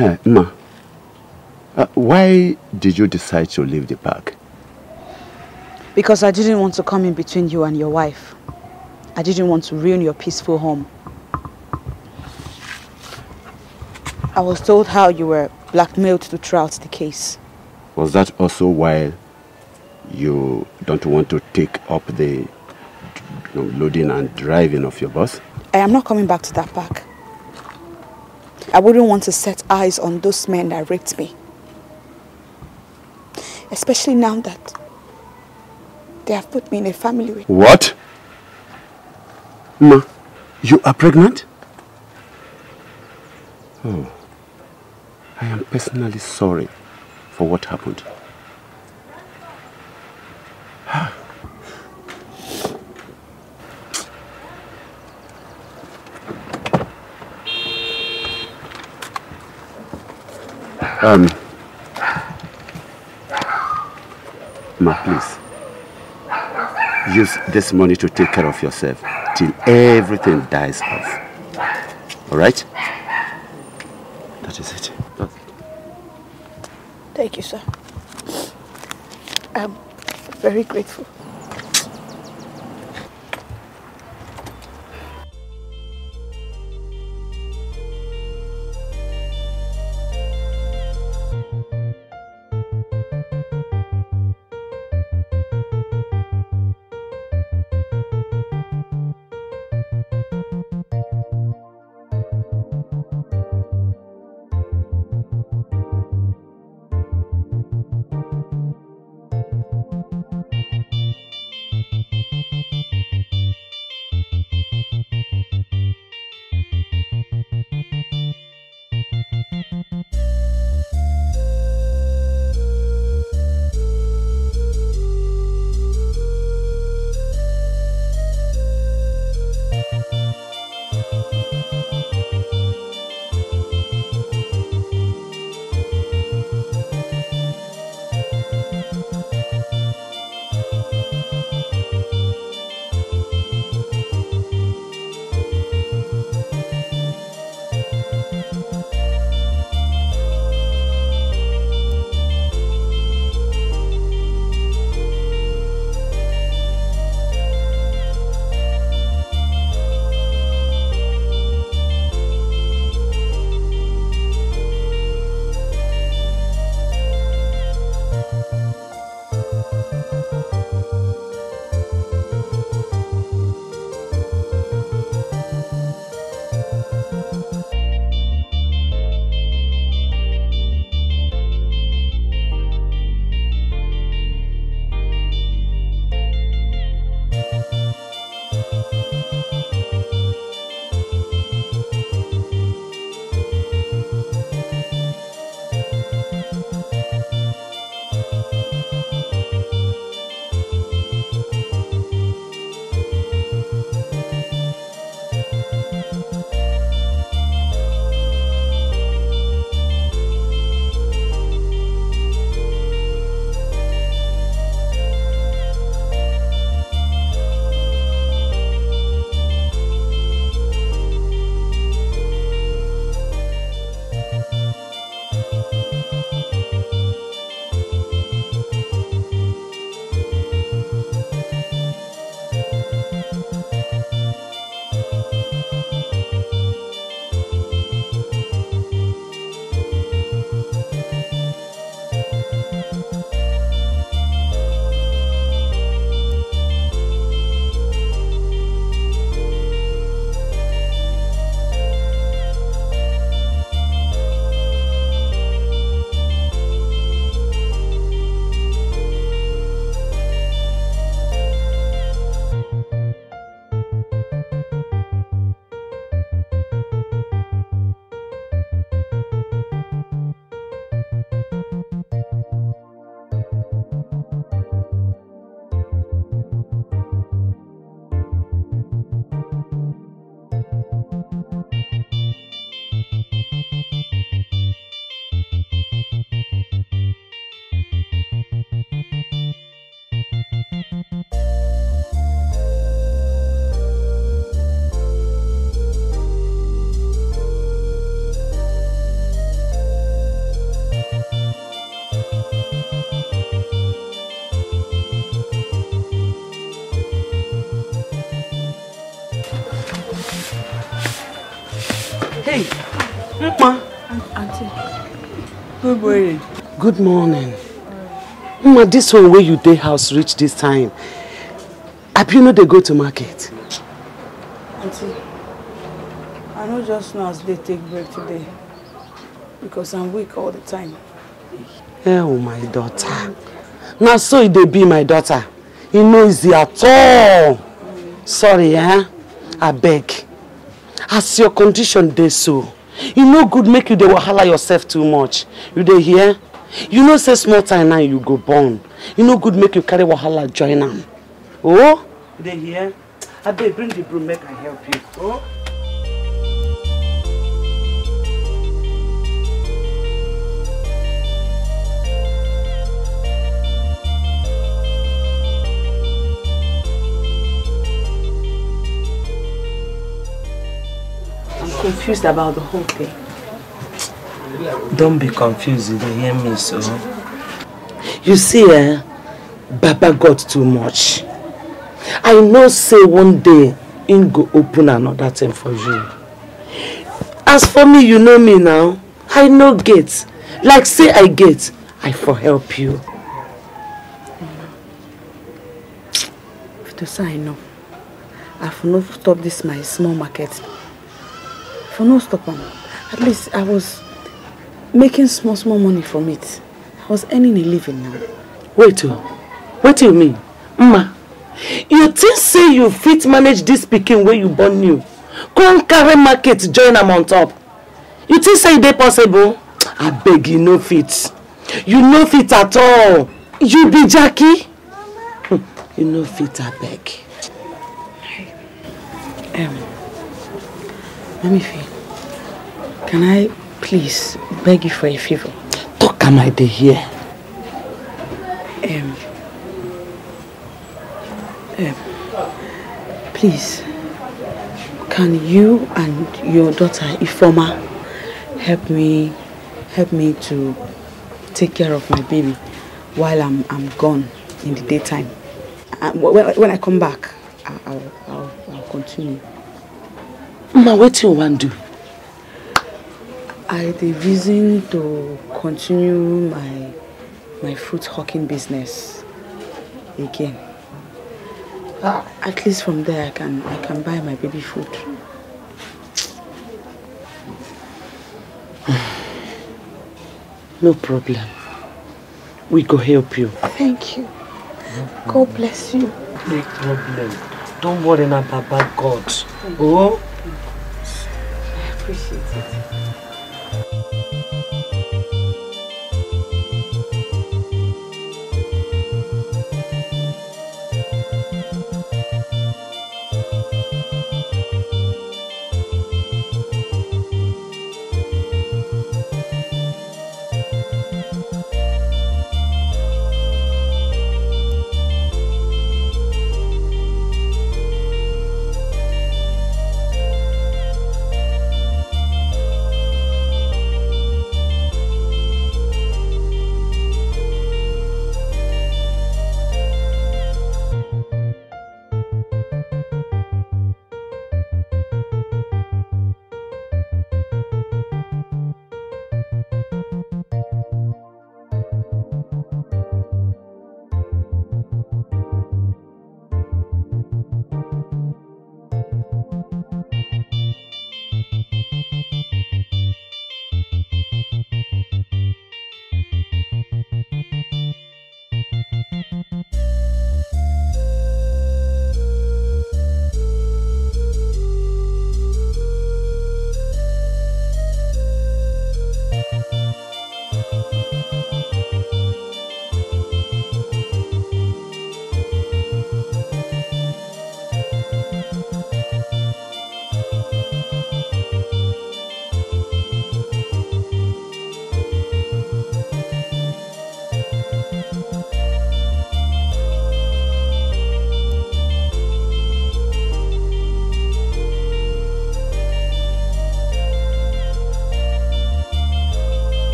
Uh, Ma, uh, why did you decide to leave the park? Because I didn't want to come in between you and your wife. I didn't want to ruin your peaceful home. I was told how you were blackmailed to throw out the case. Was that also why you don't want to take up the you know, loading and driving of your bus? I am not coming back to that park. I wouldn't want to set eyes on those men that raped me. Especially now that they have put me in a family with... What? Ma, you are pregnant? Oh. I am personally sorry for what happened. Um, Ma, please. Use this money to take care of yourself till everything dies off. Alright? That is it. Thank you, sir. I'm very grateful. Ma. Auntie. Good morning. Good morning. Ma, this one where you day house reach this time. Have you know they go to market? Auntie, I know just now as they take break today. Because I'm weak all the time. Oh, my daughter. Now so it dey be my daughter. E no easy at all. Sorry, eh? I beg. As your condition dey so, e no good make you dey wahala yourself too much. You dey hear? You know say small time now you go born. E no good make you carry wahala join am. Oh? You dey hear? Abeg bring the broom make I help you. Oh? Confused about the whole thing. Don't be confused, you hear me so. You see, eh, Baba got too much. I know say one day him go open another thing for you. As for me, you know me now. I no get. Like say I get, I for help you. Fitosa, I know. I for no stop this my small market. For no stop am. At least I was making small small money from it. I was earning a living now. Wait oh, what do you mean? Mma, you think say you fit manage this pikin wey you born new? Come carry market join am on top. You think say e dey possible? Abeg you no fit. You no fit at all. You be Jackie? You no fit abeg. Um, let me feel. Can I please beg you for a favor? Talk am I dey hear. Um, um, please, can you and your daughter Ifoma help me, help me to take care of my baby while I'm I'm gone in the daytime? And when, when I come back, I'll, I'll, I'll, continue. Mma wetin you wan do? I the reason to continue my my fruit hawking business again. Ah, at least from there I can I can buy my baby food. No problem. We go help you. Thank you. God bless you. No problem. Don't worry na Baba God. Oh? I appreciate it.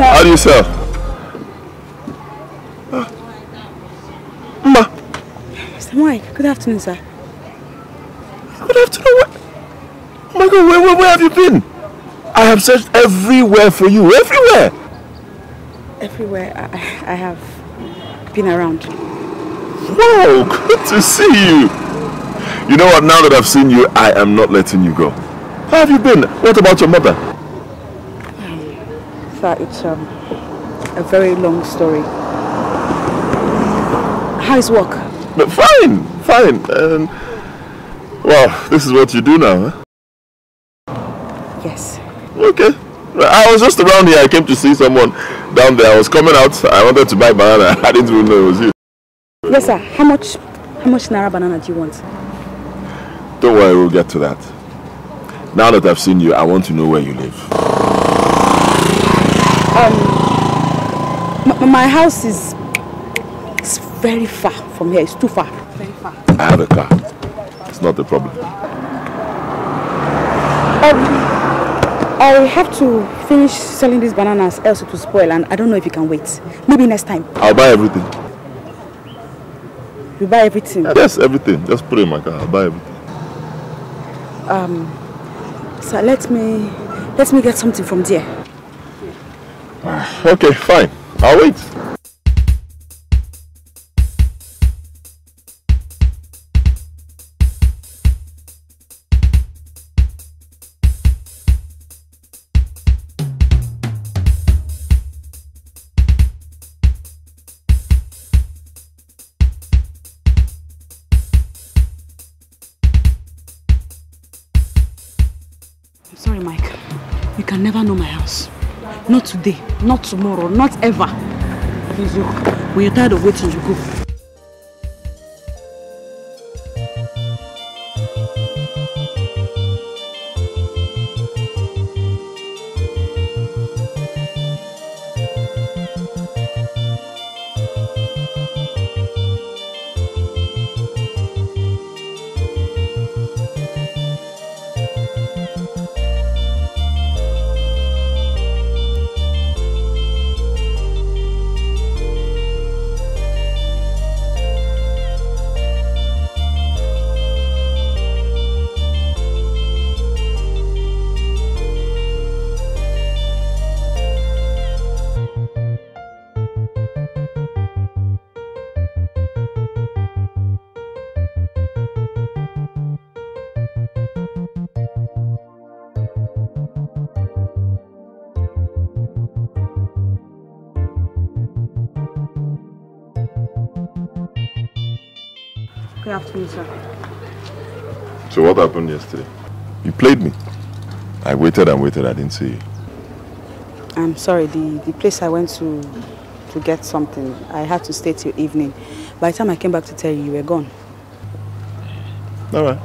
Not. How do you sell? Ma, Mr. Mike, good afternoon, sir. good afternoon. Where, oh my God, where, where, where have you been? I have searched everywhere for you. Everywhere. Everywhere I, I have been around. Wow, good to see you. You know what? Now that I've seen you, I am not letting you go. How have you been? What about your mother? Sir, it's um, a very long story. How is work? But fine, fine. Um, well, this is what you do now, huh? Yes. Okay. I was just around here. I came to see someone down there. I was coming out. I wanted to buy banana. I didn't even know it was you. Yes, sir. How much, how much naira banana do you want? Don't worry, we'll get to that. Now that I've seen you, I want to know where you live. M my house is, it's very far from here. It's too far. Very far. I have a car. It's not a problem. Um, I have to finish selling these bananas, else it will spoil, and I don't know if you can wait. Maybe next time. I'll buy everything. You buy everything. Yes, everything. Just put it in my car. I'll buy everything. Um, So let me, let me get something from there. Okay, fine. I'll wait. I'm sorry, Mike. You can never know my house. Not today, not tomorrow, not ever. Please. When you're tired of waiting, you go. Good afternoon, sir. So what happened yesterday? You played me. I waited and waited. I didn't see you. I'm sorry, the, the place I went to to get something, I had to stay till evening. By the time I came back to tell you, you were gone. All right.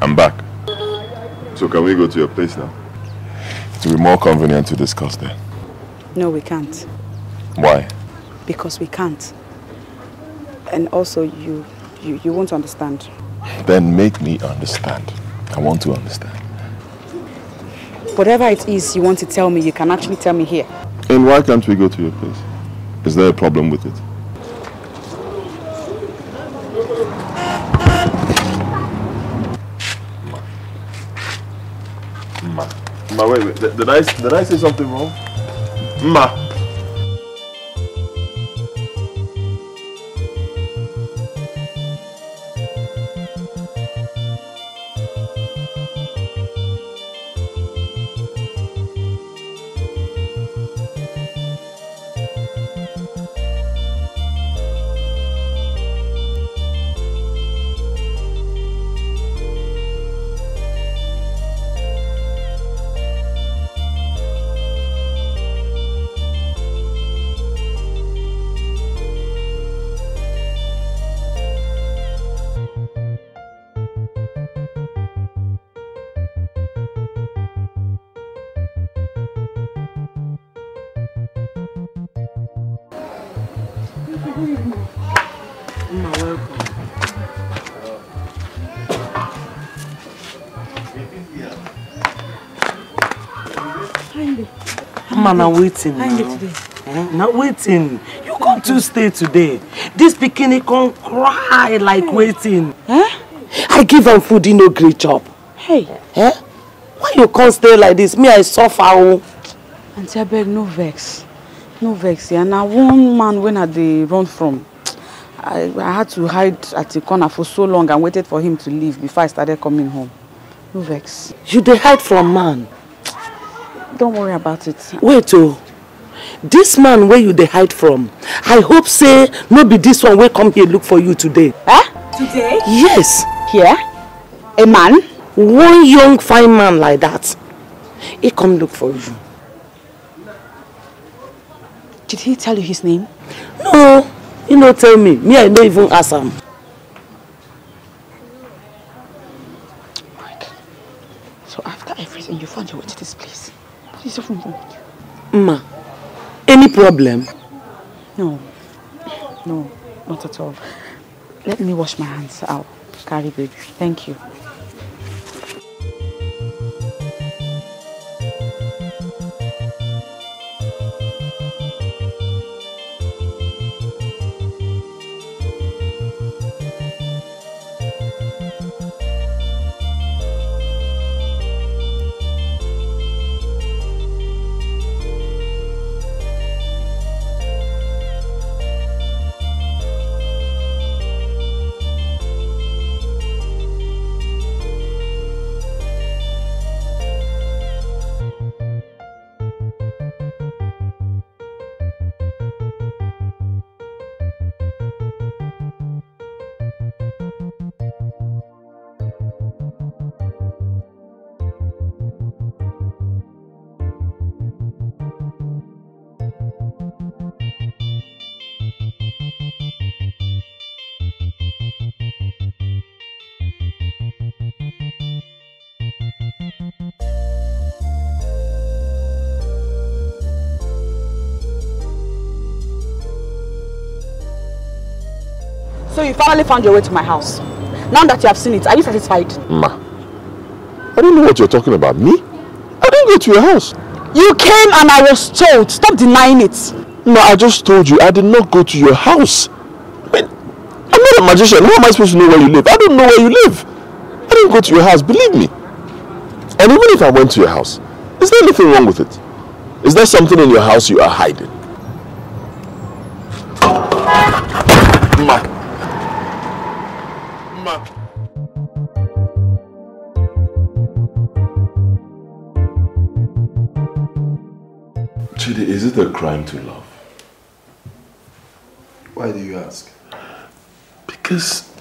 I'm back. So can we go to your place now? It will be more convenient to discuss there. No, we can't. Why? Because we can't. And also, you, you, you won't understand. Then make me understand. I want to understand. Whatever it is you want to tell me, you can actually tell me here. And why can't we go to your place? Is there a problem with it? Ma. Ma, wait, wait. Did, did I, did I say something wrong? Ma. You're welcome. Waiting now. Eh? Na waiting. You come to stay today. This bikini can cry like hey. waiting. Eh? I give am food, he no great job. Hey. Eh? Why you come stay like this? Me, I suffer. Oh. Auntie, I beg no vex. No vex, yeah. Na one man when I dey run from. I, I had to hide at the corner for so long and waited for him to leave before I started coming home. No vex. You dey hide from man. Don't worry about it. Wait oh. This man where you dey hide from, I hope say no be this one wey come here look for you today. Eh? Today? Yes. Here? A man? One young fine man like that. He come look for you. Did he tell you his name? No, he no tell me. Me, I don't even ask him. Mike. So after everything, you found your way to this place. What is even wrong with you? Ma, any problem? No. No, not at all. Let me wash my hands. I'll carry baby. Thank you. You finally found your way to my house. Now that you have seen it, are you satisfied? Ma, I don't know what you're talking about. Me? I didn't go to your house. You came and I was told. Stop denying it. Ma, I just told you I did not go to your house. I mean, I'm not a magician. How am I supposed to know where you live? I don't know where you live. I didn't go to your house, believe me. And even if I went to your house, is there anything wrong with it? Is there something in your house you are hiding? It a crime to love? Why do you ask? Because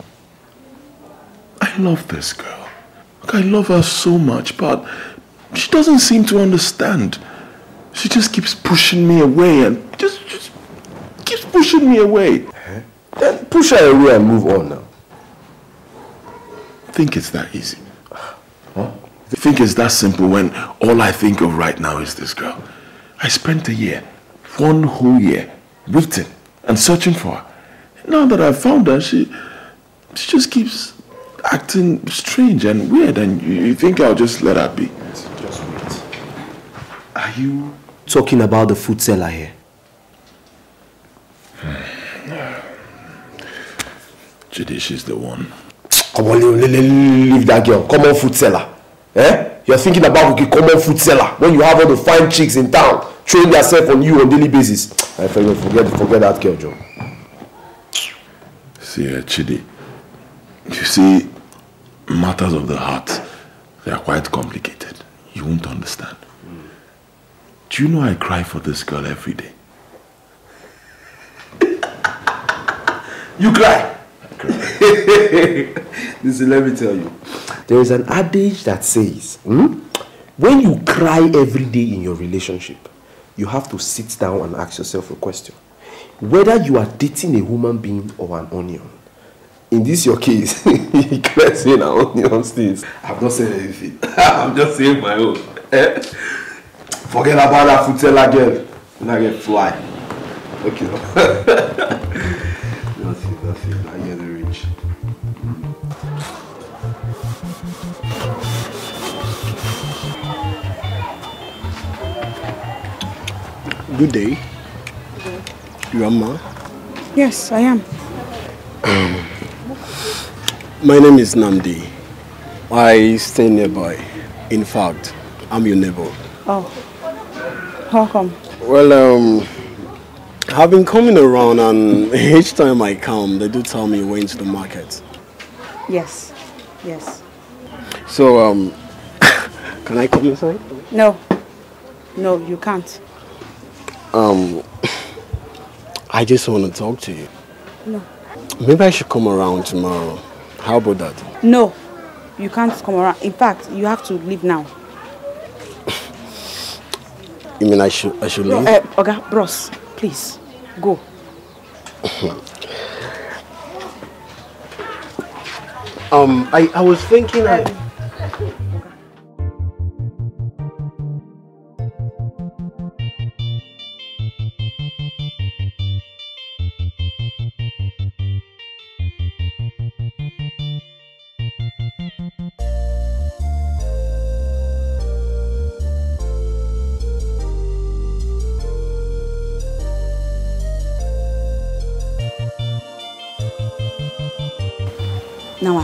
I love this girl. Look, I love her so much, but she doesn't seem to understand. She just keeps pushing me away and just, just keeps pushing me away. Eh? Then push her away and move on now. Think it's that easy. Huh? Think it's that simple when all I think of right now is this girl. I spent a year, one whole year, waiting and searching for her. Now that I've found her, she, she just keeps acting strange and weird and you, you think I'll just let her be. Just wait. Are you... Talking about the food seller here. Jide, she's the one. Come on, leave, that girl. Common food seller. Eh? You're thinking about okay, common food seller when you have all the fine chicks in town throwing themselves on you on daily basis. I forget, forget, forget that girl, Joe. See, uh, Chidi, you see, matters of the heart, they are quite complicated. You won't understand. Do you know I cry for this girl every day? You cry. Listen, let me tell you. There is an adage that says, hmm, when you cry every day in your relationship, you have to sit down and ask yourself a question. Whether you are dating a human being or an onion. In this your case, you can't say an onion stays. I've not said anything. I'm just saying my own. Eh? Forget about that food seller girl. I get fly. Okay. Good day. You are Ma? Yes, I am. Um, my name is Nandi. I stay nearby. In fact, I'm your neighbor. Oh. How come? Well, um, I've been coming around and each time I come, they do tell me we're into the market. Yes. Yes. So, um, can I come inside? No. No, you can't. Um, I just want to talk to you. No. Maybe I should come around tomorrow. How about that? No. You can't come around. In fact, you have to leave now. You mean I should I should leave? Uh, okay, bros, please go. um, I I was thinking. I, I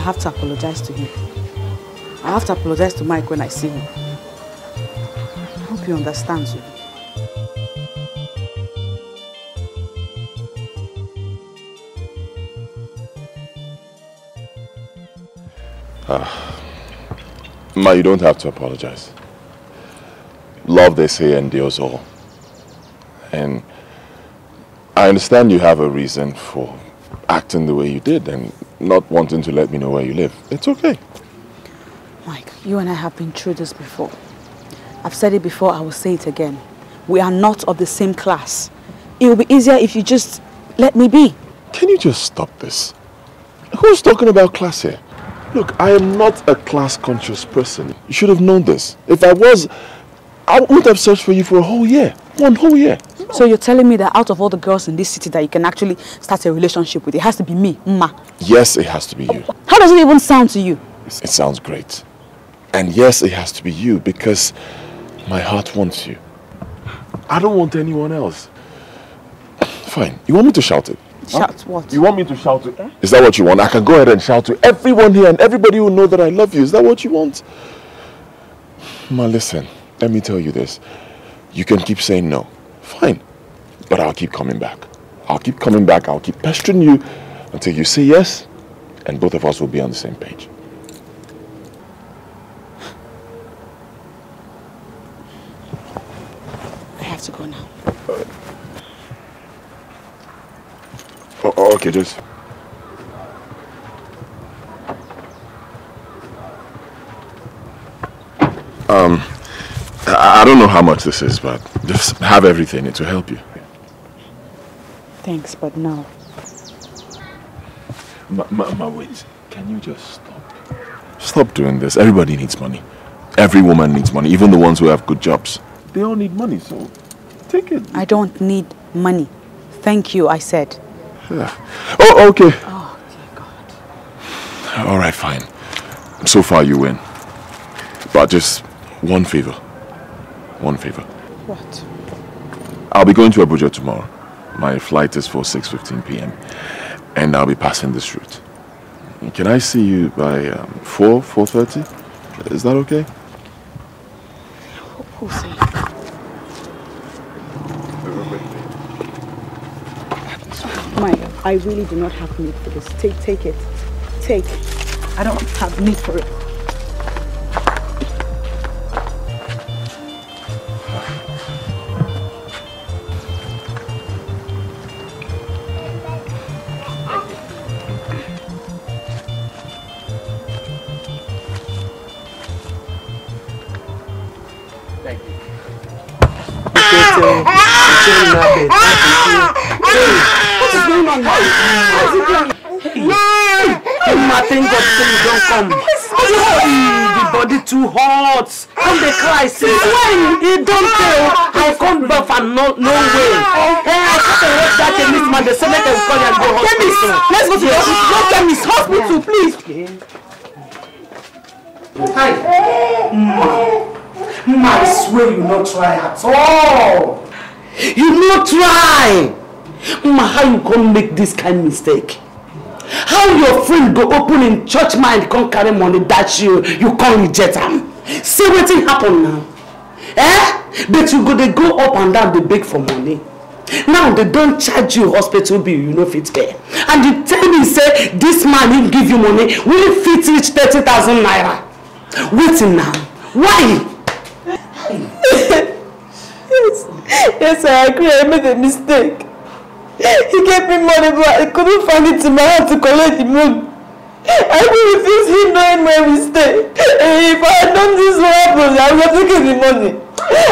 have to apologize to him. I have to apologize to Mike when I see him. I hope he understands you. Uh, Ma, you don't have to apologize. Love, they say, endures all. And I understand you have a reason for acting the way you did and not wanting to let me know where you live. It's okay. Mike, you and I have been through this before. I've said it before, I will say it again. We are not of the same class. It will be easier if you just let me be. Can you just stop this? Who's talking about class here? Look, I am not a class-conscious person. You should have known this. If I was, I would have searched for you for a whole year. One whole year. So you're telling me that out of all the girls in this city that you can actually start a relationship with, it has to be me, Ma? Yes, it has to be you. How does it even sound to you? It sounds great. And yes, it has to be you because my heart wants you. I don't want anyone else. Fine. You want me to shout it? Shout huh? what? You want me to shout it? Eh? Is that what you want? I can go ahead and shout to everyone here and everybody will know that I love you. Is that what you want? Ma, listen. Let me tell you this. You can keep saying no. Fine. But I'll keep coming back. I'll keep coming back. I'll keep pestering you until you say yes and both of us will be on the same page. I have to go now. Oh, oh, okay, just... Um, I don't know how much this is, but just have everything. It will help you. Thanks, but no. Ma, ma, ma, wait. Can you just stop? Stop doing this. Everybody needs money. Every woman needs money, even the ones who have good jobs. They all need money, so take it. I don't need money. Thank you, I said. Yeah. Oh, okay. Oh, dear God. All right, fine. So far you win. But just one favor. One favor. What? I'll be going to Abuja tomorrow. My flight is for 6.15 p.m. And I'll be passing this route. Can I see you by um, 4, 4.30? Is that okay? Who's say? Mike, I really do not have need for this. Take, take it. Take. I don't have need for it. Come since when? He don't tell. I come back and no no way. Hey, I can't wait that chemist man. Say make them call and go hospital. Chemist, let's go to the hospital. No chemist, hospital, please. Hi. Ma, Ma, I swear you not try at all. You no try. Mama, how you come make this kind mistake? How your friend go open in church mind come carry money that you you come reject am? See wetin happen now? Eh? But you go dey go up and down dey beg for money. Now they don charge you hospital bill you no fit pay. And you tell me say this man him give you money wey fit reach thirty thousand naira. Wetin now? Why? yes, yes, I agree. I made a mistake. He gave me money, but I couldn't find it in my heart to collect the money. I will refuse him knowing where we stay. If I done this what happened, I have taken the money.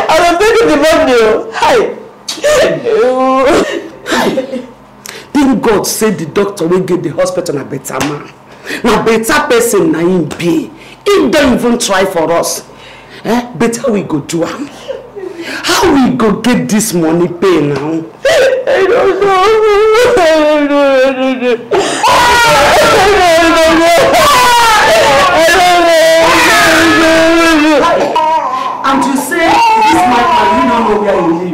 I have taken the money. oh. Hi. Hi. Thank God say the doctor wey get the hospital na better man. Na better person na him be. He don even try for us. Eh? Better we go do am. How we go get this money pay now? I don't know. I don't know. I don't know. I don't know. And you say this madman you no know where he live.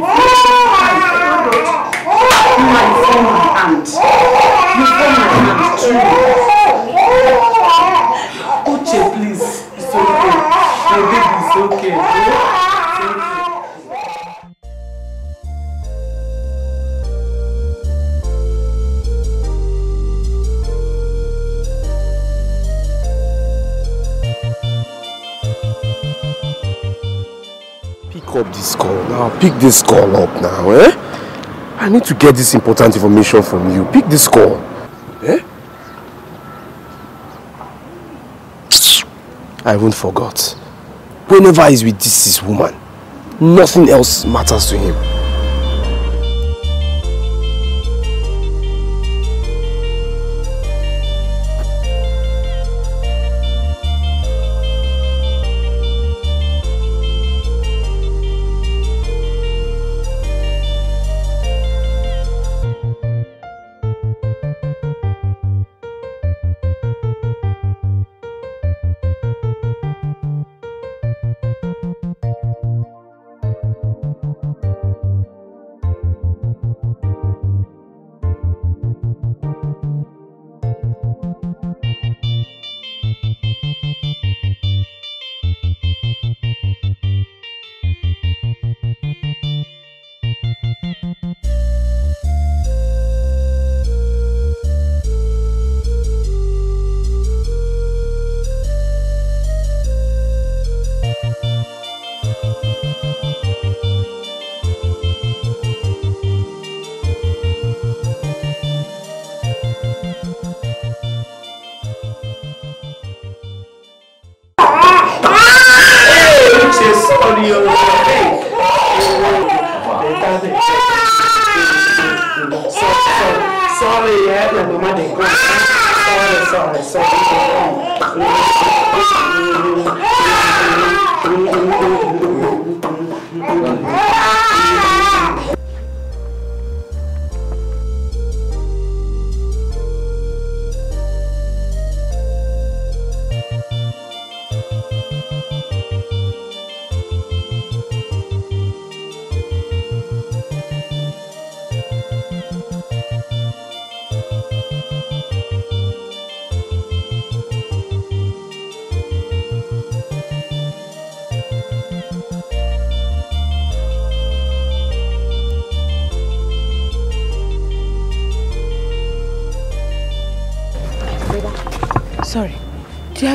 You are from my hand. You from my hand true. Uche please, it's okay. My baby is okay. It's Pick up this call now. Pick this call up now, eh? I need to get this important information from you. Pick this call. Eh? I won't forgot. Whenever he's with this, this woman, nothing else matters to him.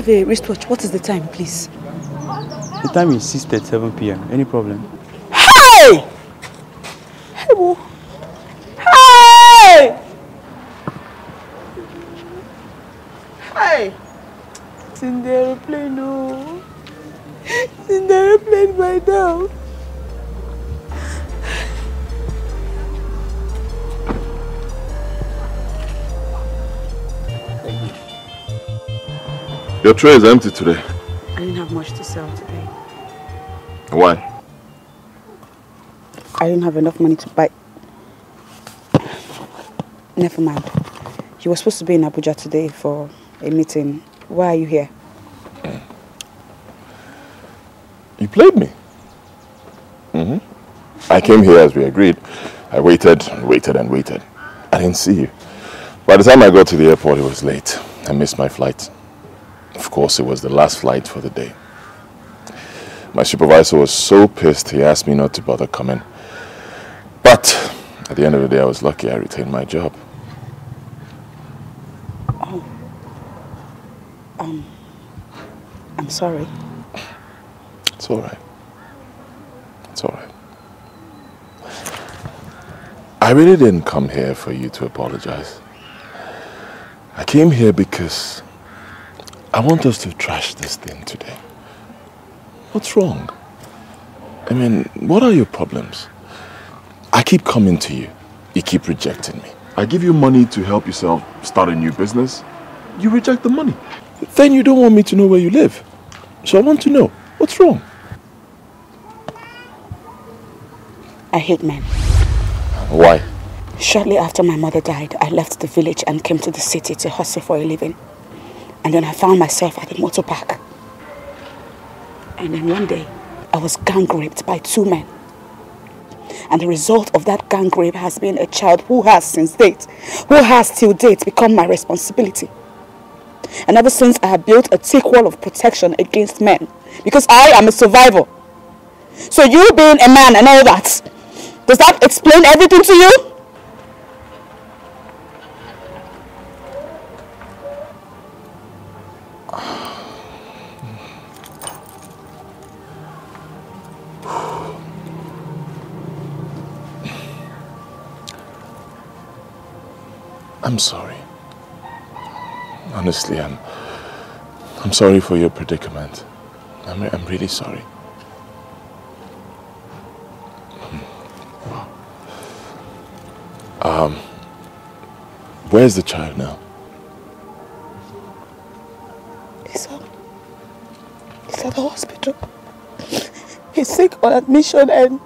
Have a wristwatch? What is the time, please? The time is 6.37 p.m. Any problem? Hey! Tray is empty today. I didn't have much to sell today. Why? I didn't have enough money to buy. Never mind. You were supposed to be in Abuja today for a meeting. Why are you here? You played me. Mm-hmm. I came here as we agreed. I waited and waited and waited. I didn't see you. By the time I got to the airport, it was late. I missed my flight. Of course, it was the last flight for the day. My supervisor was so pissed, he asked me not to bother coming. But at the end of the day, I was lucky I retained my job. Oh. Um, I'm sorry. It's all right. It's all right. I really didn't come here for you to apologize. I came here because I want us to trash this thing today. What's wrong? I mean, what are your problems? I keep coming to you. You keep rejecting me. I give you money to help yourself start a new business. You reject the money. Then you don't want me to know where you live. So I want to know, what's wrong? I hate men. Why? Shortly after my mother died, I left the village and came to the city to hustle for a living. And then I found myself at a motor park. And then one day, I was gang raped by two men. And the result of that gang rape has been a child who has since date, who has till date become my responsibility. And ever since I have built a thick wall of protection against men, because I am a survivor. So you being a man and all that, does that explain everything to you? I'm sorry. Honestly, I'm I'm sorry for your predicament. I'm I'm really sorry. Um where's the child now? He's at, he's at the hospital. He's sick on admission and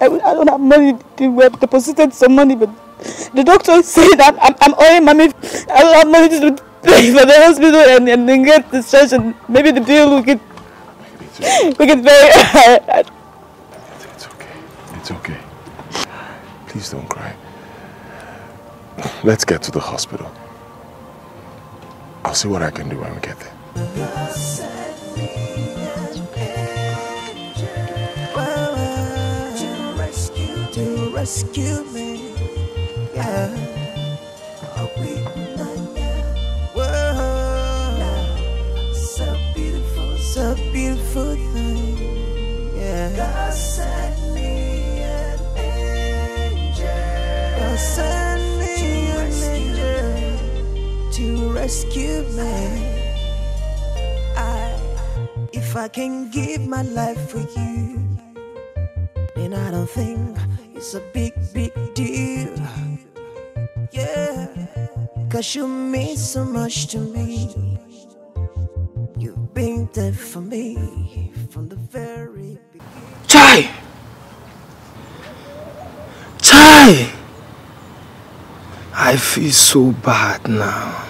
I, I don't have money. We have deposited some money, but the doctor saying that I'm, I'm owing mommy. I don't have money to pay for the hospital and, and then get discharged and maybe the bill we could, we could pay. It's okay. It's okay. Please don't cry. Let's get to the hospital. I'll see what I can do when we get there. To rescue, me. Yeah. Are we not yet? Whoa. So beautiful, so beautiful thing. Yeah. God sent me an angel. Me to rescue me. If I can give my life for you, then I don't think it's a big, big deal. Yeah, cause you mean so much to me. You've been there for me from the very beginning. Chai! Chai! I feel so bad now.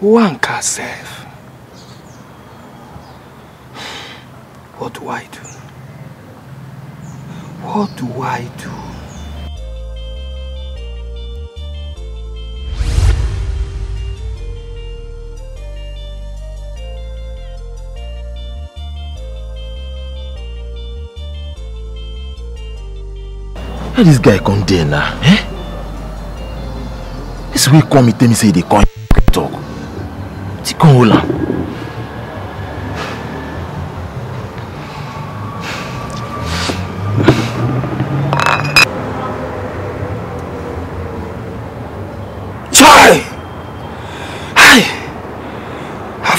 Wanka self. What do I do? What do I do? Where this guy come there now? Eh? This way come, he tell me say they come talk. He come hold am.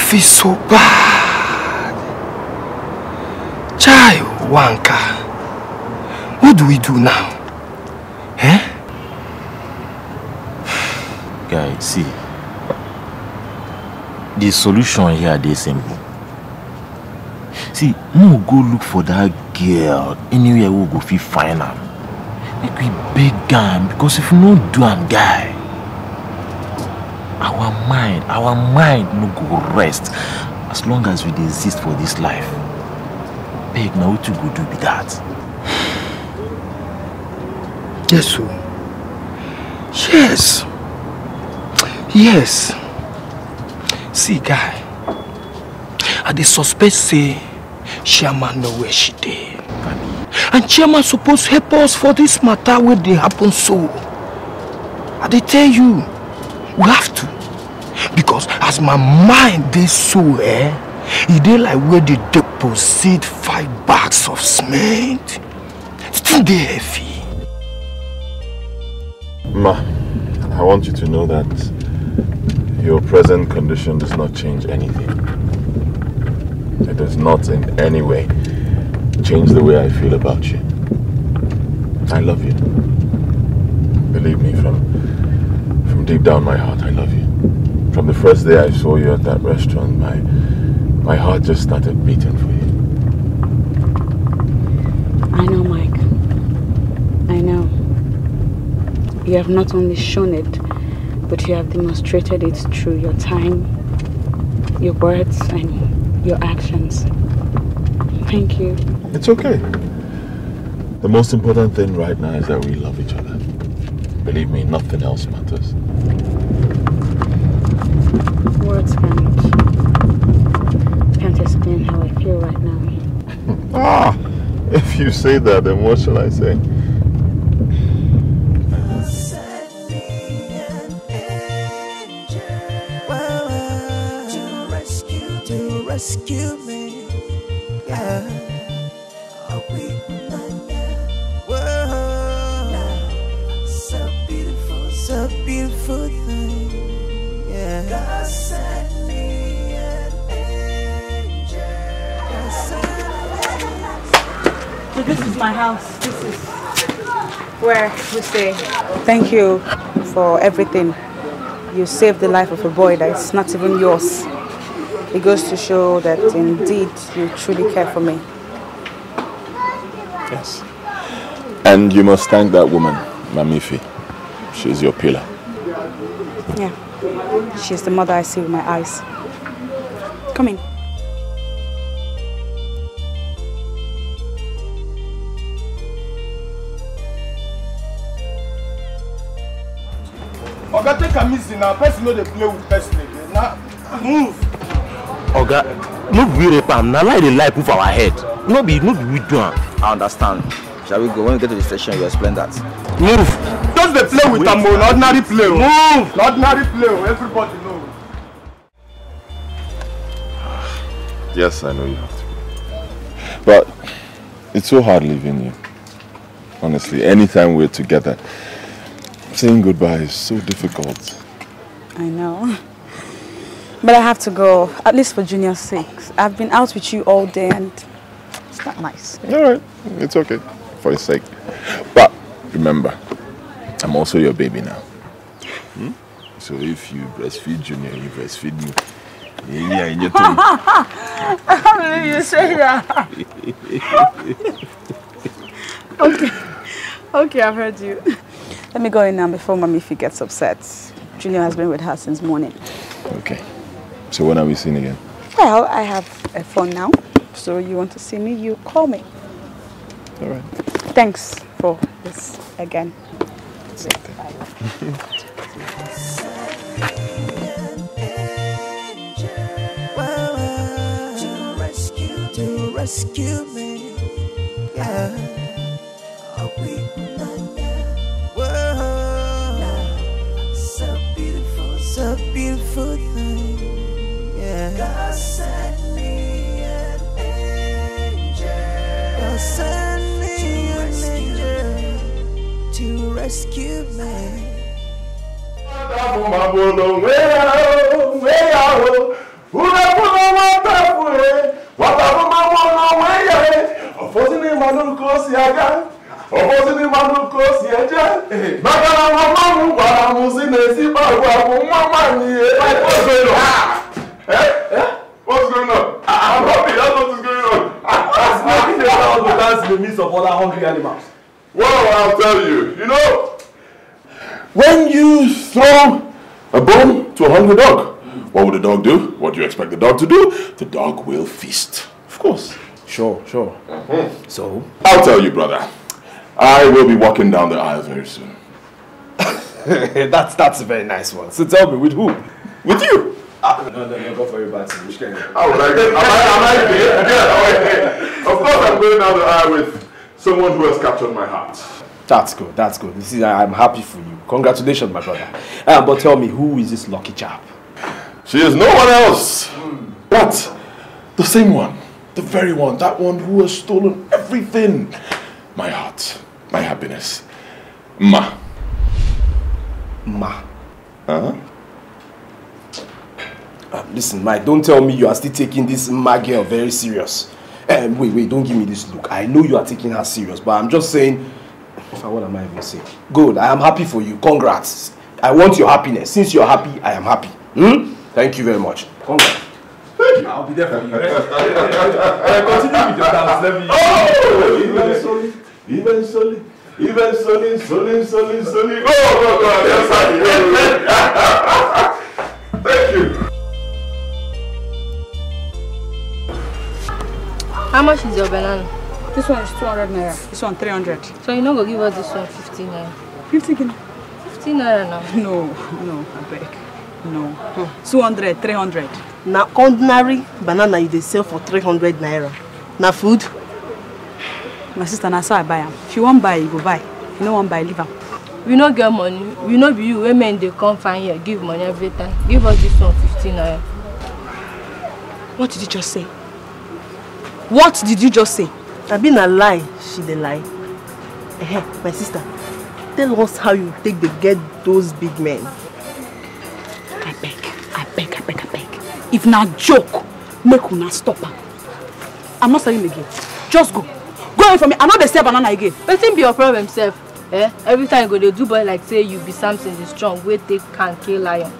Feel so bad. Chai, Wanka. What do we do now? Eh? Guy, see. The solution here dey simple. See, no go look for that girl anywhere we go fit find am. Make we beg am because if we no do am, guy, our mind, our mind no go rest as long as we exist for this life. Beg na wetin we go do be that. Yes, sir. Yes. Yes. See, guy. I dey suspect say chairman know where she dey. And chairman suppose help us for this matter wey dey happen so. I dey tell you, we have to. Because as my mind dey so, eh, e dey like where they deposit five bags of cement. Still dey heavy. Ma, I want you to know that your present condition does not change anything. It does not in any way change the way I feel about you. I love you. Believe me, from deep down my heart, I love you. From the first day I saw you at that restaurant, my my heart just started beating for you. I know, Mike. I know. You have not only shown it, but you have demonstrated it through your time, your words, and your actions. Thank you. It's okay. The most important thing right now is that we love each other. Believe me, nothing else matters. Words can't, can't explain how I feel right now. Ah, if you say that, then what shall I say? rescue, me. Yeah. Are we Whoa. So beautiful, so beautiful thing. So this is my house. This is where we stay. Thank you for everything. You saved the life of a boy that's not even yours. It goes to show that indeed you truly care for me. Yes. And you must thank that woman, Mamifi. She's your pillar. Yeah. She's the mother I see with my eyes. Come in. oga take am easy now person no dey play with person again na move. oga no be we rape am na lie dey lie put for our head no be no be we do am. I understand. Shall we go? When we get to the station, you explain that. move just dey play with am o na ordinary play o move na ordinary play o everybody know. Yes, I know you have to. But it's so hard leaving you. Honestly, anytime we're together, saying goodbye is so difficult. I know. But I have to go, at least for Junior's sake. I've been out with you all day and it's not nice. All right, it's okay for his sake. But remember, I'm also your baby now. Hmm? So if you breastfeed Junior, you breastfeed me. Yeah, in your tongue. I can't believe you say that. okay. Okay, I've heard you. Let me go in now before Mommy Fee gets upset. Junior has been with her since morning. Okay. So when are we seeing again? Well, I have a phone now. So you want to see me, you call me. All right. Thanks for this again. Rescue, to rescue me. Yeah. Rescue me. ọfọsí mmanụ ka o si aga ọfọsị mmanụ ka o si eje maka na mama m gwara m si na-esi agwa bụ nwa nwanyị ihe what's going on eh eh what's going on i'm happy that's what is going on It's making the crowd to dance in the midst of other hungry animals. Well i'll tell you you know when you throw a bone to a hungry dog what will the dog do what do you expect the dog to do the dog will feast of course Sure, sure. So? I'll tell you, brother. I will be walking down the aisle very soon. that's that's a very nice one. So tell me, with who? With you? Ah, no, no, no, go for your bad Which kind of? I would like Am I, am I gay? Yeah, Of course I'm going down the aisle with someone who has captured my heart. That's good, that's good. This is, I'm happy for you. Congratulations, my brother. Um, but tell me, who is this lucky chap? She is no one else but the same one. The very one. That one who has stolen everything. My heart. My happiness. Ma. Ma. Huh? Uh, listen, Mike, don't tell me you are still taking this Ma girl very serious. Um, wait, wait, don't give me this look. I know you are taking her serious, but I'm just saying, what am I even saying? Good, I am happy for you. Congrats. I want your happiness. Since you're happy, I am happy. Hmm? Thank you very much. Congrats. Thank you. I'll be there for you. uh, continue with your dance. Let me. Oh, eventually, eventually, eventually, slowly, slowly, slowly. Oh, oh, God, yes, I How much is your banana? This one is 200 naira. This one 300. So you not gonna give us this one 50 naira? 50 guinea. 50 naira now? No, no, I beg. No. Hmm. 200, 300. Na ordinary banana you dey sell for 300 naira. Na food? My sister, na so I buy am. If you wan buy, you go buy. If you no wan buy, leave am. We no get money. We no be you women dey come find here give money every time. Give us this one 50 naira. What did you just say? What did you just say? Abi na lie she dey lie. Eh, my sister, tell us how you take dey get those big men. I beg, I beg, I beg, I beg. If na joke, make una stop am. I'm not selling again. Just go. Go away from me. I no dey sell banana again. Wetin be your problem sef? Eh? Every time you go dey do boy like say you be Samson the strong wey take can kill lion.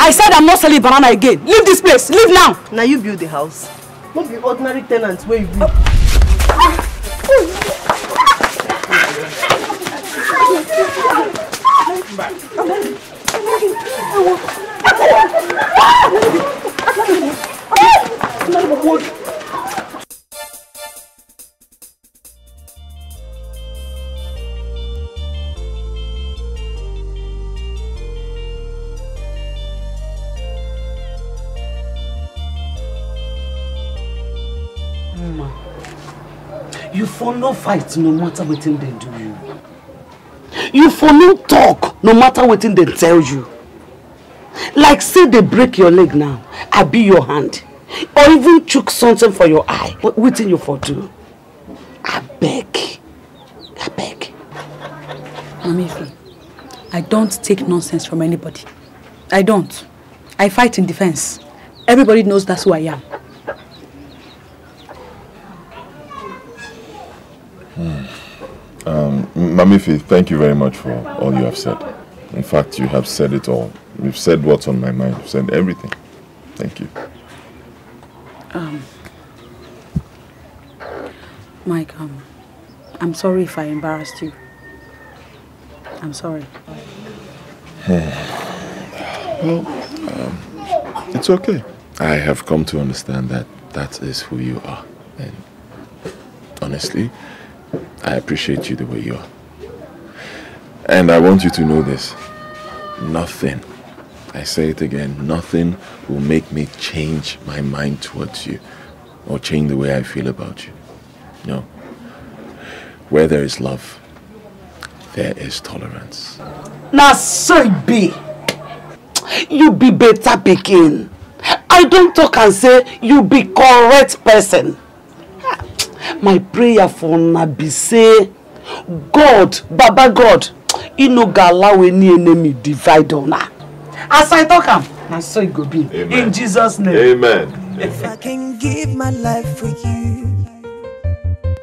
I said I'm not selling banana again. Leave this place. Leave now. Na you build the house. No be ordinary ten ant wey you be. Ma, you for no fight no matter wetin dem do you. You for no talk no matter wetin dem tell you. Like say they break your leg now, I be your hand. Or even chook something for your eye. What wetin you for do? Abeg, abeg. Mami Ife, I don't take nonsense from anybody. I don't. I fight in defense. Everybody knows that's who I am. Um, Mamifi, thank you very much for all you have said. In fact, you have said it all. You've said what's on my mind. You've said everything. Thank you. Um, Mike, um, I'm sorry if I embarrassed you. I'm sorry. Well, um, it's okay. I have come to understand that that is who you are. And honestly, I appreciate you the way you are. And I want you to know this. Nothing, I say it again, nothing will make me change my mind towards you or change the way I feel about you. No. Where there is love, there is tolerance. Na so be. You be better begin. I don't talk and say you be correct person. My prayer for una be say God, Baba God, e no go allow any enemy divide una. As I talk am, na so e go be. Amen. In Jesus name. Amen. If I can give my life for you,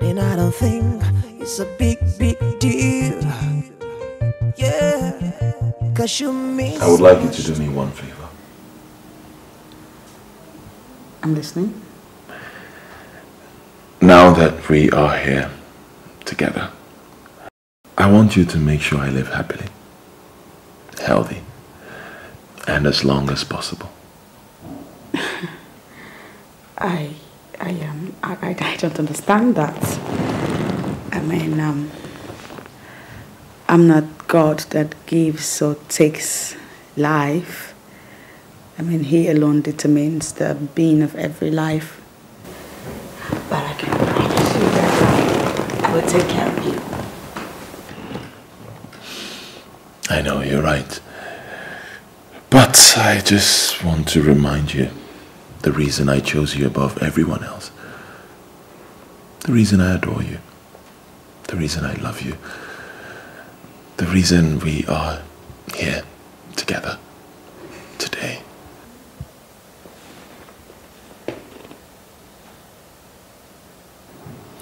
then I don't think it's a big, big deal. Yeah, cause you mean I would like you to do me one favor. I'm listening. Now that we are here together, I want you to make sure I live happily, healthy, and as long as possible. I, I am. I, I, I don't understand that. I mean, um, I'm not God that gives or takes life. I mean, He alone determines the being of every life. But I can promise you that I will take care of you. I know, you're right. But I just want to remind you the reason I chose you above everyone else. The reason I adore you. The reason I love you. The reason we are here together today.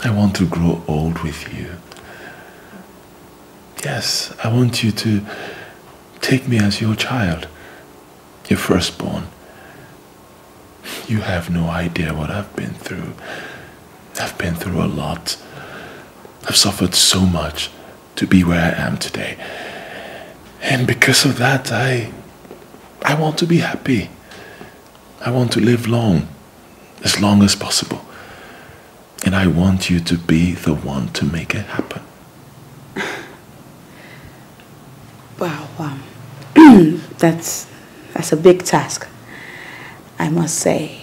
I want to grow old with you. Yes, I want you to take me as your child, your firstborn. You have no idea what I've been through. I've been through a lot. I've suffered so much to be where I am today. And because of that, I I want to be happy. I want to live long, as long as possible. And I want you to be the one to make it happen. Wow, wow. that's that's a big task. I must say.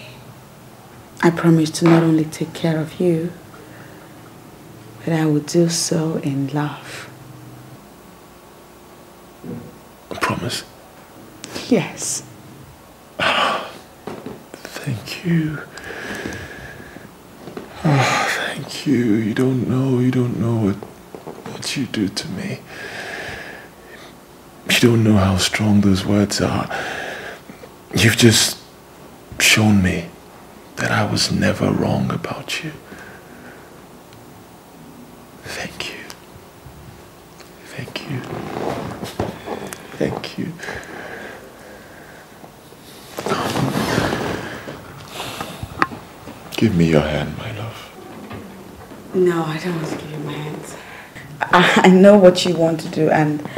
I promise to not only take care of you, but I will do so in love. A promise? Yes. Thank you. Oh, thank you. You don't know, you don't know what, what you do to me. You don't know how strong those words are. You've just shown me that I was never wrong about you. Thank you. Thank you. Thank you. Give me your hand, my. No, I don't want to give you my hands. I, I know what you want to do and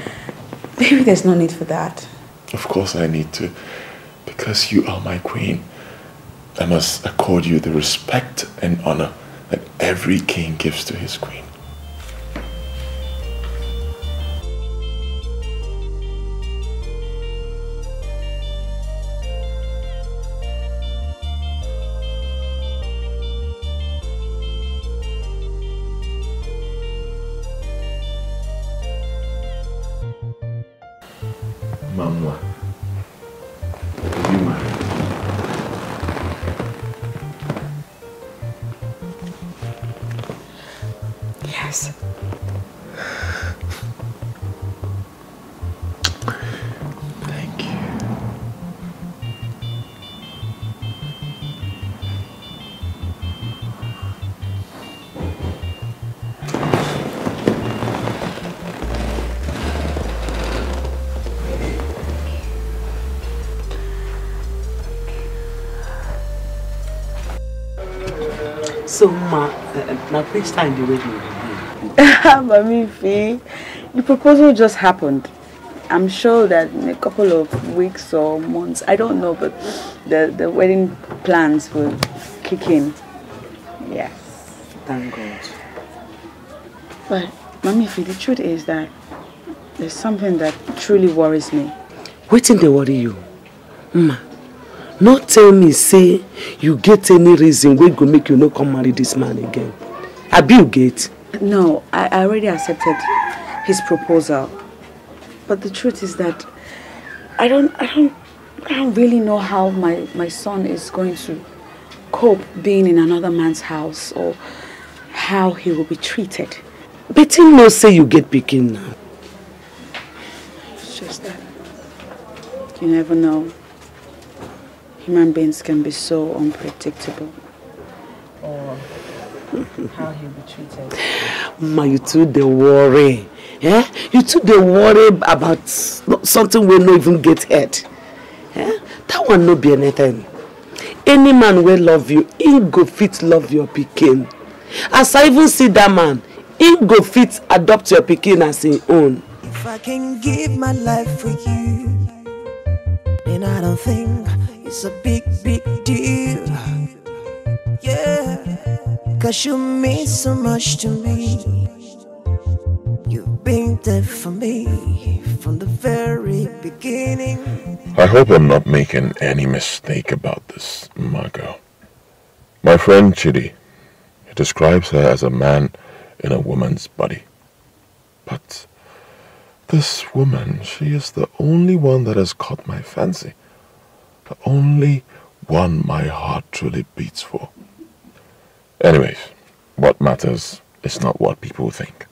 maybe there's no need for that. Of course I need to, because you are my queen. I must accord you the respect and honor that every king gives to his queen. Which time the wedding will be? Mami Fee, the proposal just happened. I'm sure that in a couple of weeks or months, I don't know, but the, the wedding plans will kick in. Yes. Thank God. But, Mami Fee, the truth is that there's something that truly worries me. Wetin dey worry you? Ma, no tell me say you get any reason wey go make you no come marry this man again. Abi you get? No, I, I already accepted his proposal. But the truth is that I don't I don't I don't really know how my, my son is going to cope being in another man's house or how he will be treated. But him know say you get pikin now. It's just that you never know. Human beings can be so unpredictable. Or how he'll be treated. Ma, you too dey worry. Eh? You too dey worry about something wey no even get head. Eh? That one no be anything. Any man will love you, him go fit love your pikin. As I even see that man, him go fit adopt your pikin as him own. If I can give my life for you, then I don't think it's a big, big deal. Yeah, Cause you mean so much to me. You've been there for me from the very beginning. I hope I'm not making any mistake about this, Margot. My friend Chidi describes her as a man in a woman's body. But this woman, she is the only one that has caught my fancy. The only one my heart truly beats for. Anyways, what matters is not what people think,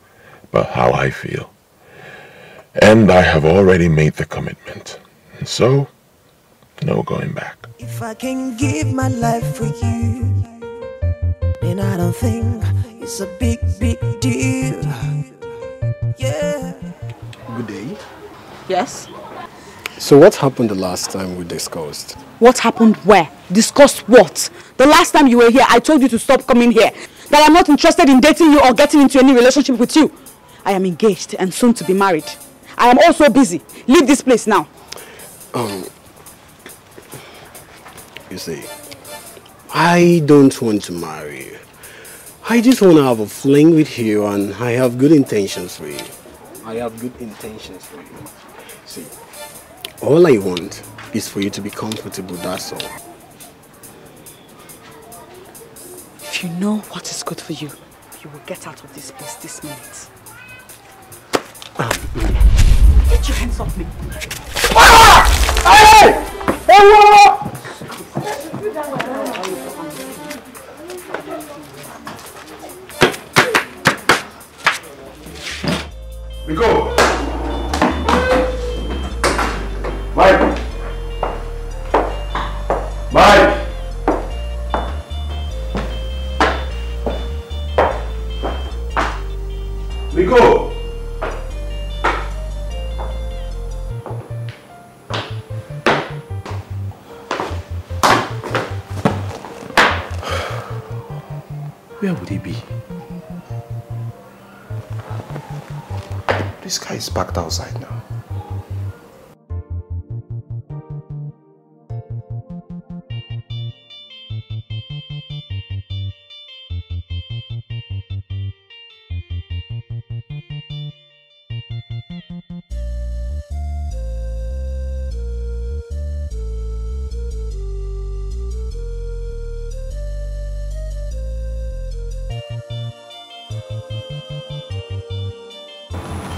but how I feel. And I have already made the commitment. And so, no going back. If I can give my life for you, then I don't think it's a big, big deal. Yeah. Good day. Yes? So what happened the last time we discussed? What happened where? Discussed what? The last time you were here, I told you to stop coming here. That I'm not interested in dating you or getting into any relationship with you. I am engaged and soon to be married. I am also busy. Leave this place now. Um, you see, I don't want to marry you. I just want to have a fling with you and I have good intentions for you. I have good intentions for you. See, all I want is for you to be comfortable, that's all. If you know what is good for you, you will get out of this place this minute. Get your hands off me. Ah! Hey! Rico! Mike! Packed outside now.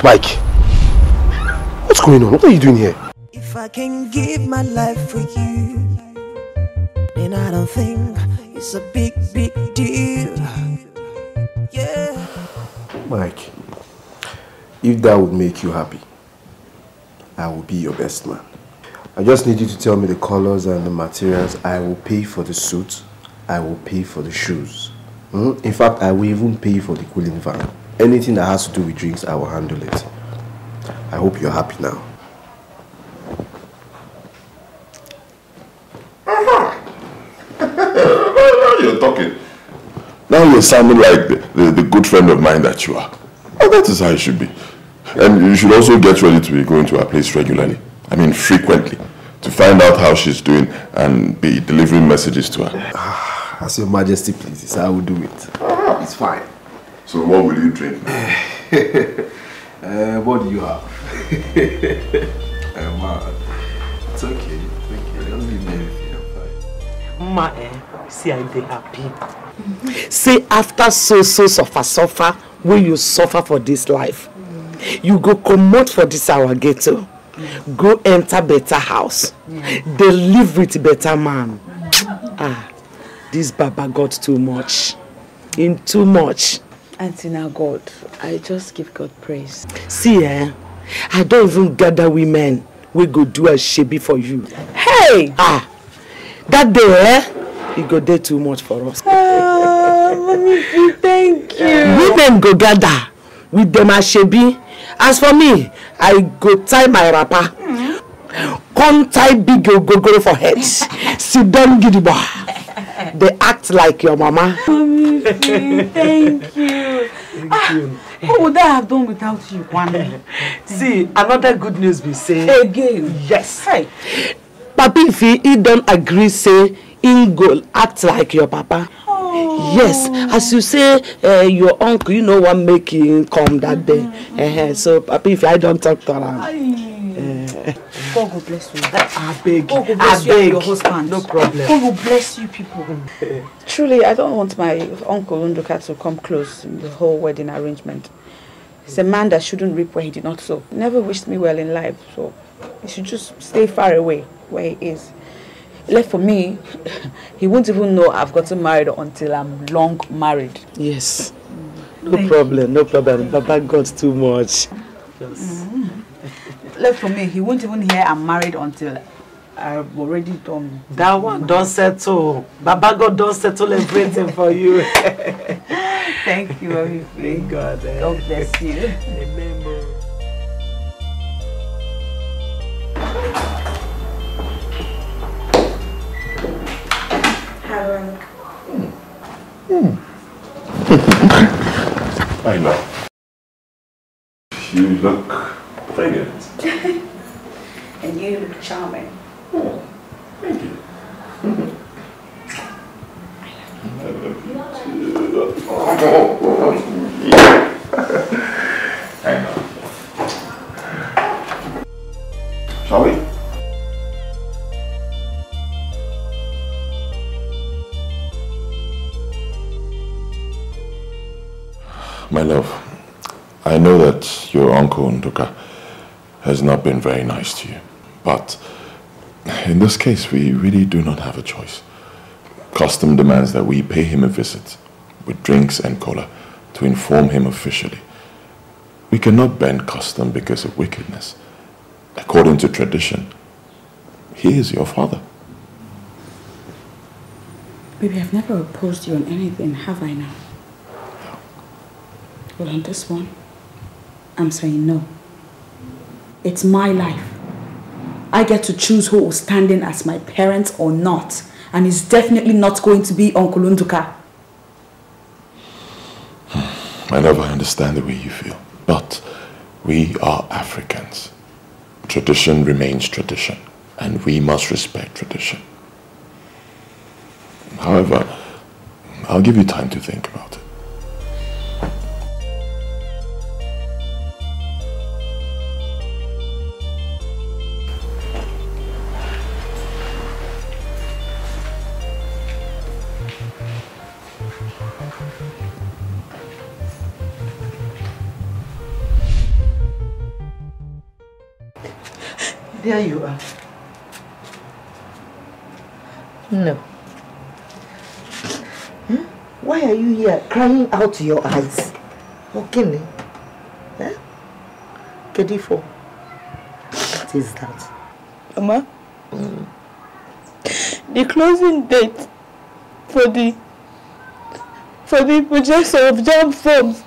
Mike, going on? What are you doing here? If I can give my life for you, then I don't think it's a big, big deal. Yeah. Mike, if that would make you happy, I will be your best man. I just need you to tell me the colors and the materials. I will pay for the suit. I will pay for the shoes. Hmm? In fact, I will even pay for the cooling van. Anything that has to do with drinks, I will handle it. I hope you're happy now. now you're talking. Now you're sounding like the, the, the good friend of mine that you are. Oh, that is how it should be. And you should also get ready to be going to her place regularly. I mean, frequently. To find out how she's doing and be delivering messages to her. As your majesty pleases, I will do it. It's fine. So what will you drink uh, what do you have? uh, man, it's okay. It's okay. Just leave me everything. I'm fine. Ma, eh, see, I dey happy. Say after so so suffer suffer wey you suffer for this life, you go comot for this our ghetto, go enter better house, dey live with better man. Ah, this baba got too much. Him too much. Auntie, now God, I just give God praise. See eh, I don even gather women wey go do asebi for you. Hey! Ah, that day eh, e go dey too much for us. Ah, mommy, thank you. women go gather with dem asebi as for me i go tie my wrapper come tie big ogogoro for head sit down gidigba dey act like your mama. Mommy, thank you. ah, What would I have done without you, Kwame? see another good news be say. Again? yes. Hey. papi ifi he don agree say go act like your papa. Oh. Yes, as you say, uh, your uncle, you know what make him come that day. Uh, so, Papa, if I don't talk to him. Uh, God will bless you. I beg, God will I bless you beg. your husband. No problem. God will bless you people. Truly, I don't want my uncle Nduka to come close in the whole wedding arrangement. He's a man that shouldn't reap where he did not sow. He never wished me well in life, so he should just stay far away where he is. Left for me, he won't even know I've gotten married until I'm long married. Yes. Mm. No problem, no problem. Papa got too much. Mm. Left for me, he won't even hear I'm married until I've already done. That one don't settle. Baba God don't settle everything for you. Thank you, Afifi. Thank God. eh. God bless you. Amen. I know. You look pregnant. and you look charming. Oh, thank you. I know. Shall we? My love, I know that your uncle Nduka has not been very nice to you, but in this case, we really do not have a choice. Custom demands that we pay him a visit with drinks and cola to inform him officially. We cannot bend custom because of wickedness. According to tradition, he is your father. Baby, I've never opposed you on anything, have I now? No. Well, on this one, I'm saying no. It's my life. I get to choose who will stand as my parents or not. And it's definitely not going to be Uncle Nduka. I never understand the way you feel, but we are Africans. Tradition remains tradition, and we must respect tradition. However, I'll give you time to think about it. There you are. No. Hmm? Why are you here crying out your eyes? Okay, eh? Kedifo. What is that? Mama, the closing date for the for the projection of job forms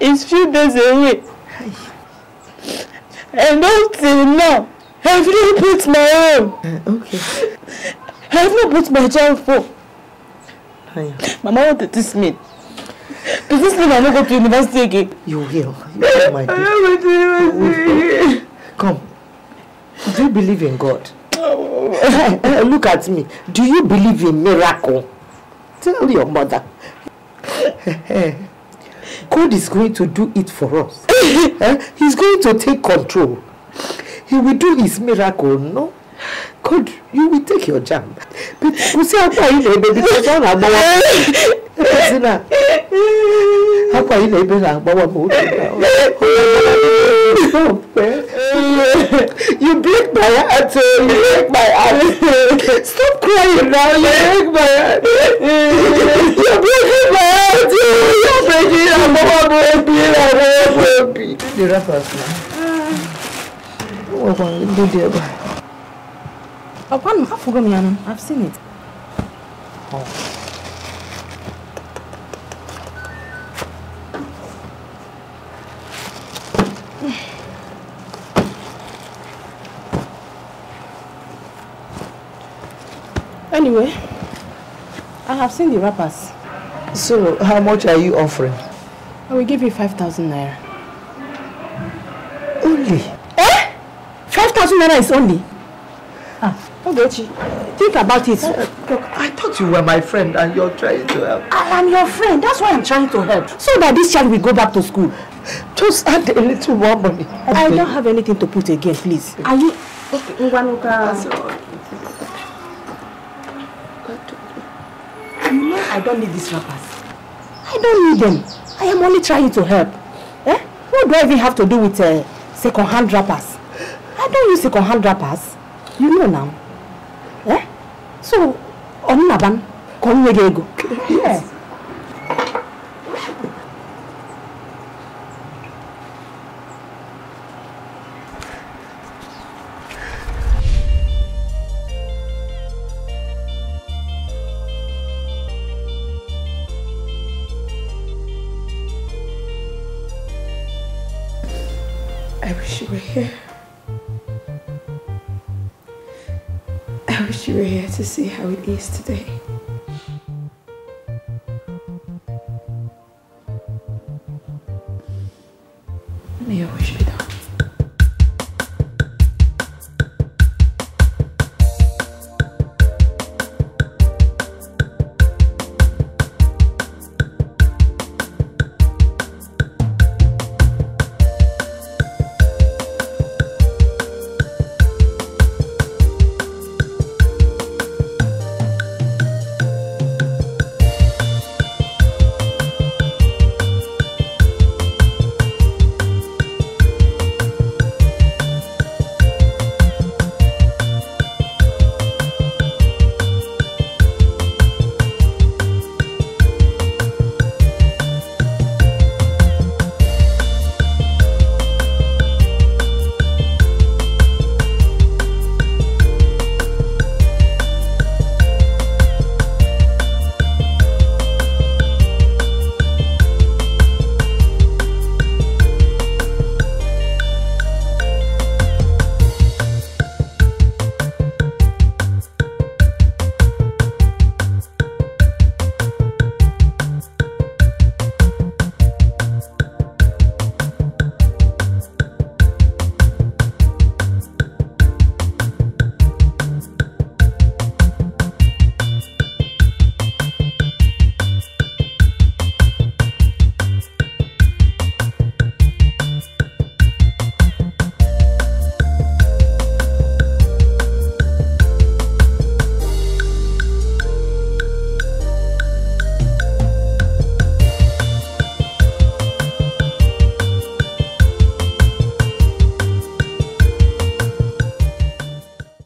is few days away. And up till now, I've not put my own. okay. I've not put my job form. Hey. Mama wanted this me. Does this mean I not go to university again? You will. You will, my dear. I Come. Do you believe in God? Eh, Look at me. Do you believe in miracle? Tell your mother. God is going to do it for us. Eh? He's going to take control. He will do his miracle, no? God, you will take your jam. But you see how far you know, because all I'm Listen now. How far you know, because I'm You break my heart, oh, you break my heart. Stop crying now, you break my heart. You're breaking my heart, oh, you're breaking my heart, I'm baby, The wrappers now. Oh, well, do the I forgot me. I've seen it. Anyway, I have seen the wrappers. So, how much are you offering? I will give you 5,000 naira. Only? Eh? 5,000 naira is only? Ah, Ogechi, think about it. Look, I thought you were my friend and you're trying to help. I am your friend. That's why I'm trying to help. So that this child will go back to school. Just add a little more money. I don't have anything to put again, please. Are you... Okay, Ngwanuka. You know I don't need these wrappers. I don't need them. I am only trying to help. Eh? What do I even have to do with uh, second-hand wrappers? I don't use second-hand wrappers. You know now. Eh? So, Onunaban, come ego. Yes. I wish you were here to see how it is today.